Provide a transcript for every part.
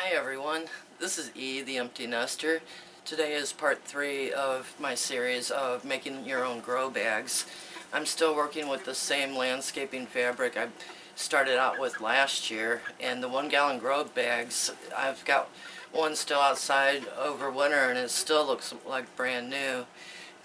Hi everyone, this is E, the Empty Nester. Today is part three of my series of making your own grow bags. I'm still working with the same landscaping fabric I started out with last year and the one gallon grow bags, I've got one still outside over winter and it still looks like brand new.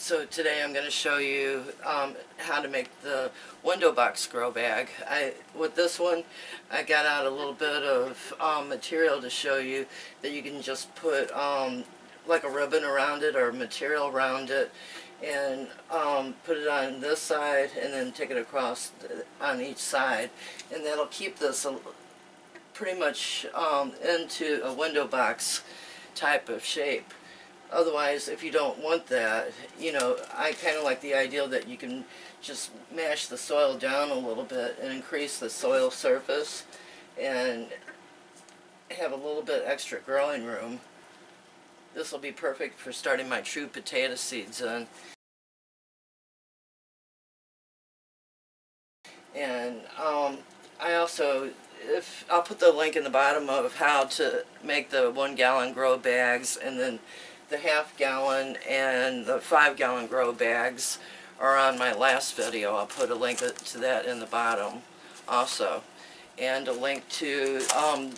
So today I'm going to show you um, how to make the window box grow bag. I With this one I got out a little bit of um, material to show you that you can just put um, like a ribbon around it or material around it and um, put it on this side and then take it across on each side and that'll keep this pretty much um, into a window box type of shape. Otherwise, if you don't want that, you know, I kind of like the idea that you can just mash the soil down a little bit and increase the soil surface and have a little bit extra growing room. This will be perfect for starting my true potato seeds in. And um, I also, if I'll put the link in the bottom of how to make the one gallon grow bags and then the half gallon and the five gallon grow bags are on my last video. I'll put a link to that in the bottom also. And a link to um,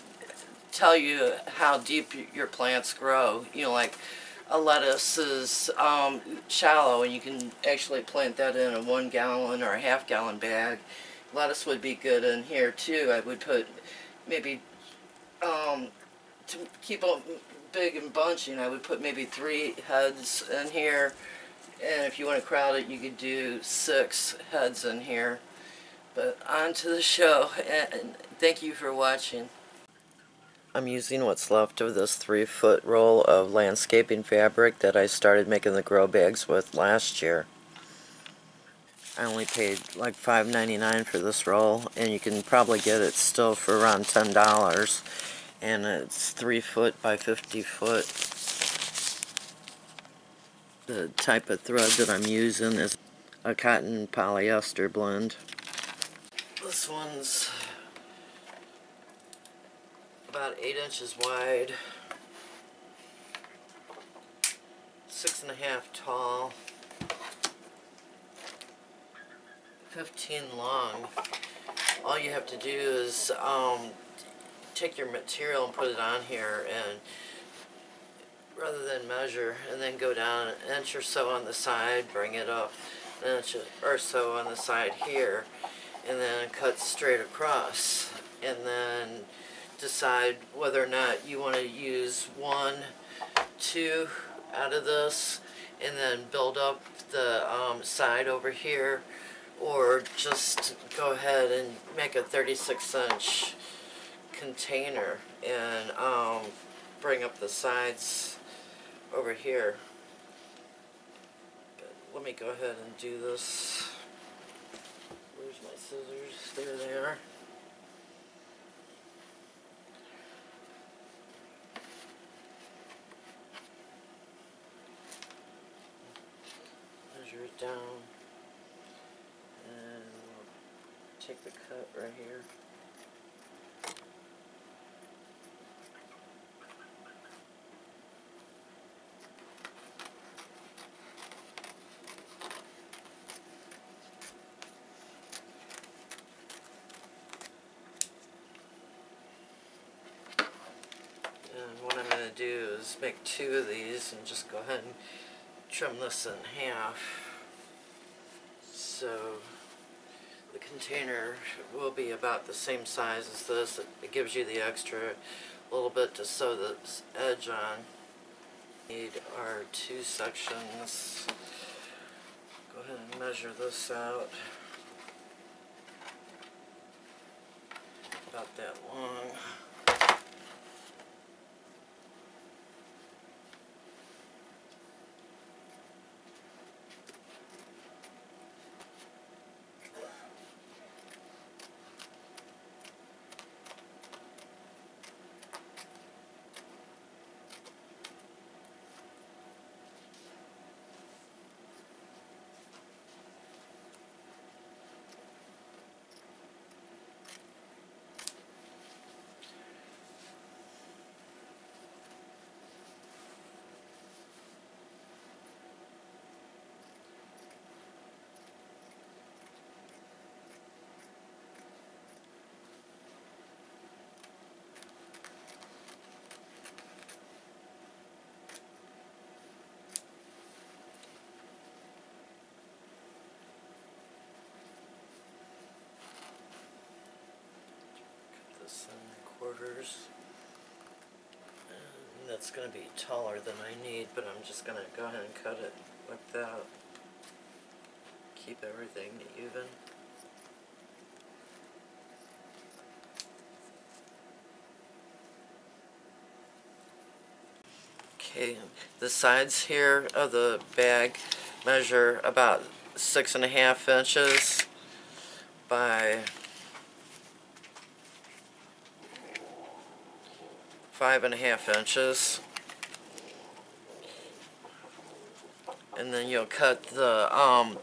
tell you how deep your plants grow. You know, like a lettuce is um, shallow and you can actually plant that in a one gallon or a half gallon bag. Lettuce would be good in here too. I would put maybe um, to keep big and bunching, I would put maybe three heads in here. And if you want to crowd it, you could do six heads in here. But on to the show, and thank you for watching. I'm using what's left of this three foot roll of landscaping fabric that I started making the grow bags with last year. I only paid like $5.99 for this roll, and you can probably get it still for around $10 and it's 3 foot by 50 foot. The type of thread that I'm using is a cotton polyester blend. This one's about 8 inches wide, six and a half tall, 15 long. All you have to do is um, take your material and put it on here and rather than measure and then go down an inch or so on the side, bring it up an inch or so on the side here and then cut straight across and then decide whether or not you want to use one, two out of this and then build up the um, side over here or just go ahead and make a 36 inch container and um, bring up the sides over here. But let me go ahead and do this. Where's my scissors? There they are. Measure it down and we'll take the cut right here. Do is make two of these and just go ahead and trim this in half. So the container will be about the same size as this. It gives you the extra little bit to sew the edge on. Need our two sections. Go ahead and measure this out. About that long. And that's going to be taller than I need, but I'm just going to go ahead and cut it like that. Keep everything even. Okay, the sides here of the bag measure about six and a half inches by five and a half inches. And then you'll cut the um,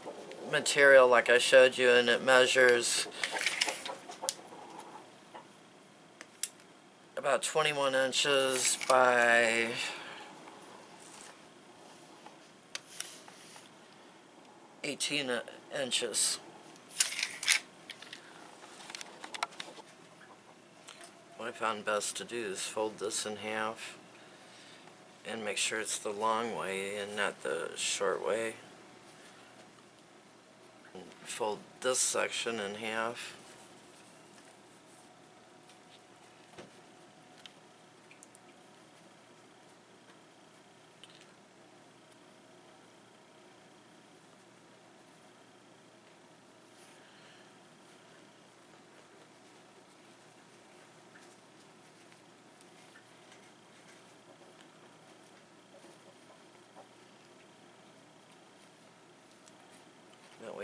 material like I showed you and it measures about 21 inches by Eighteen inches. I found best to do is fold this in half and make sure it's the long way and not the short way. And fold this section in half.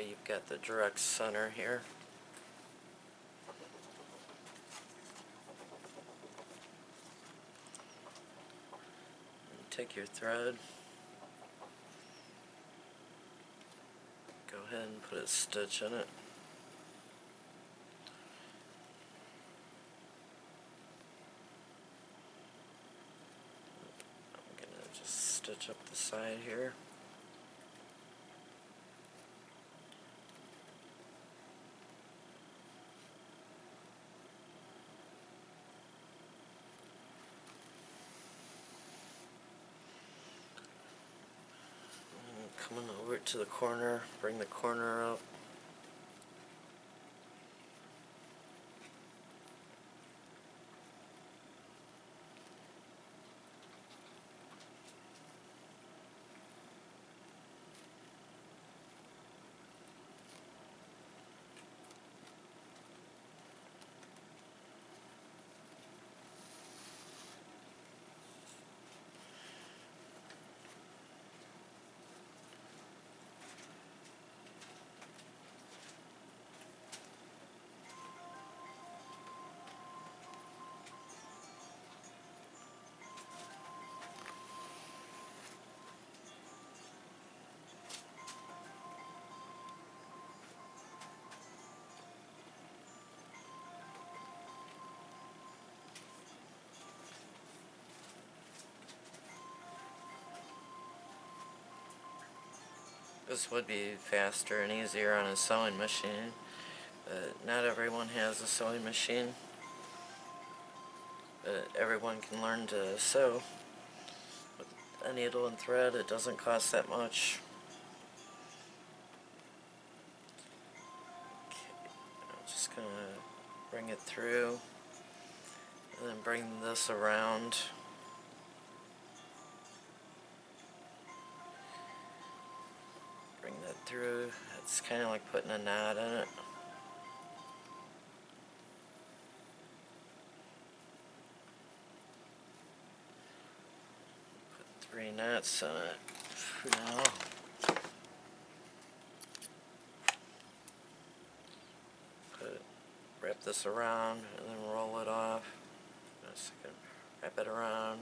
You've got the direct center here. And take your thread. Go ahead and put a stitch in it. I'm gonna just stitch up the side here. Coming over to the corner, bring the corner up. This would be faster and easier on a sewing machine, but not everyone has a sewing machine. But everyone can learn to sew. With a needle and thread, it doesn't cost that much. Okay, I'm just gonna bring it through and then bring this around. Through. It's kind of like putting a knot in it. Put three knots in it for now. Put, wrap this around and then roll it off. Wrap it around.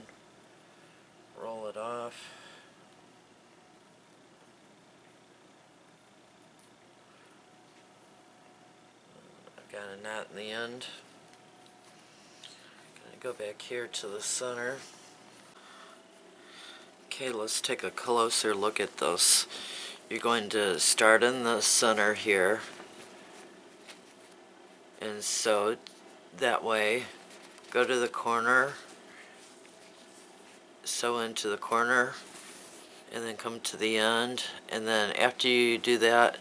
Roll it off. got a knot in the end. Gonna go back here to the center. Okay, let's take a closer look at this. You're going to start in the center here and sew that way. Go to the corner, sew into the corner, and then come to the end. And then after you do that,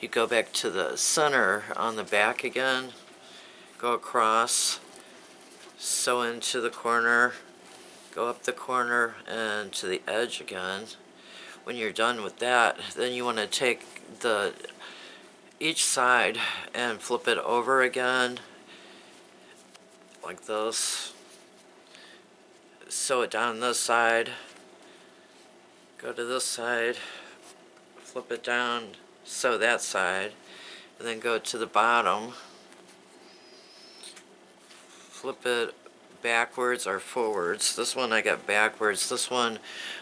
you go back to the center on the back again, go across, sew into the corner, go up the corner and to the edge again. When you're done with that, then you want to take the each side and flip it over again like this. Sew it down this side. Go to this side, flip it down, sew that side, and then go to the bottom flip it backwards or forwards. This one I got backwards. This one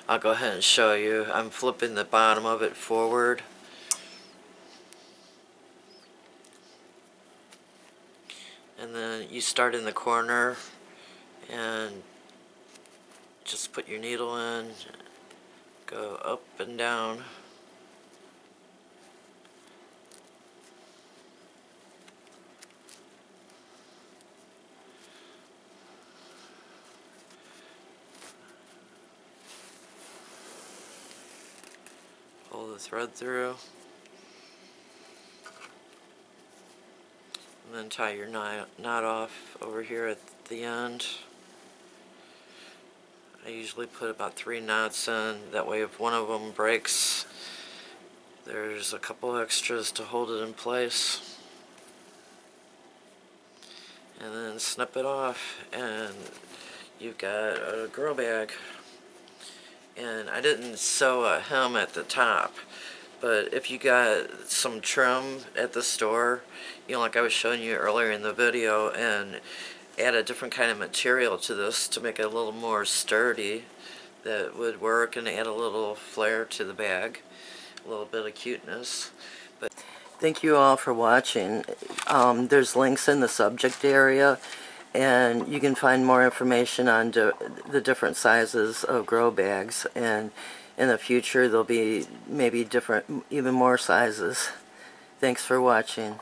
I'll go ahead and show you. I'm flipping the bottom of it forward. And then you start in the corner and just put your needle in, go up and down. The thread through. And then tie your knot, knot off over here at the end. I usually put about three knots in. That way if one of them breaks there's a couple extras to hold it in place. And then snip it off and you've got a grow bag and I didn't sew a hem at the top but if you got some trim at the store you know like I was showing you earlier in the video and add a different kind of material to this to make it a little more sturdy that would work and add a little flair to the bag a little bit of cuteness. But thank you all for watching. Um, there's links in the subject area and you can find more information on the different sizes of grow bags. And in the future there'll be maybe different even more sizes. Thanks for watching